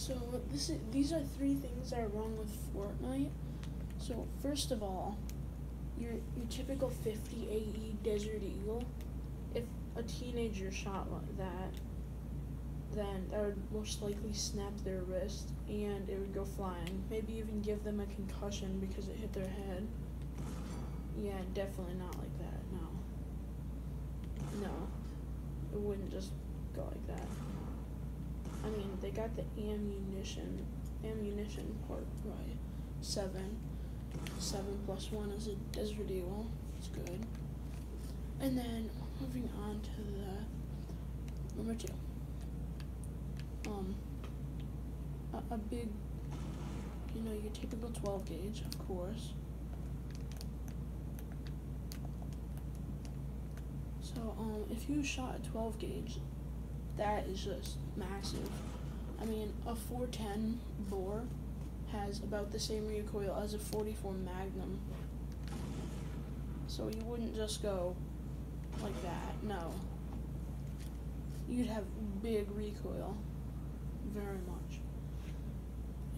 So this is, these are three things that are wrong with Fortnite. So first of all, your your typical 50 AE Desert Eagle, if a teenager shot like that, then that would most likely snap their wrist and it would go flying. Maybe even give them a concussion because it hit their head. Yeah, definitely not like that. No. No. It wouldn't just go like that. I mean, they got the ammunition ammunition part right. Seven. Seven plus one is a Desert Eagle. It's good. And then moving on to the number two. Um, a, a big, you know, your typical 12 gauge, of course. So, um, if you shot a 12 gauge, that is just massive. I mean, a 410 bore has about the same recoil as a 44 Magnum. So you wouldn't just go like that, no. You'd have big recoil, very much.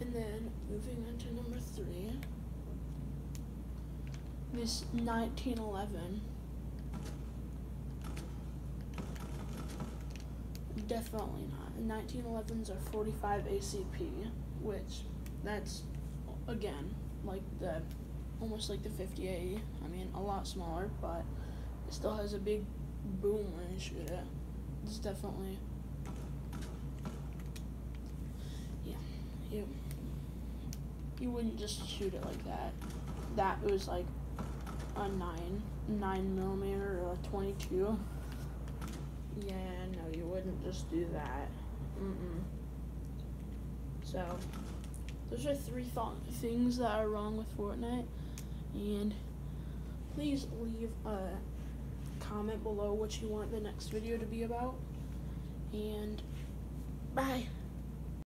And then moving on to number three, this 1911 Definitely not. 1911s are 45 ACP, which that's again like the almost like the 50 AE. I mean, a lot smaller, but it still has a big boom when you shoot it. It's definitely yeah. You you wouldn't just shoot it like that. That was like a nine nine millimeter or a 22. Yeah, no, you wouldn't just do that. Mm-mm. So, those are three th- things that are wrong with Fortnite. And please leave a comment below what you want the next video to be about. And bye.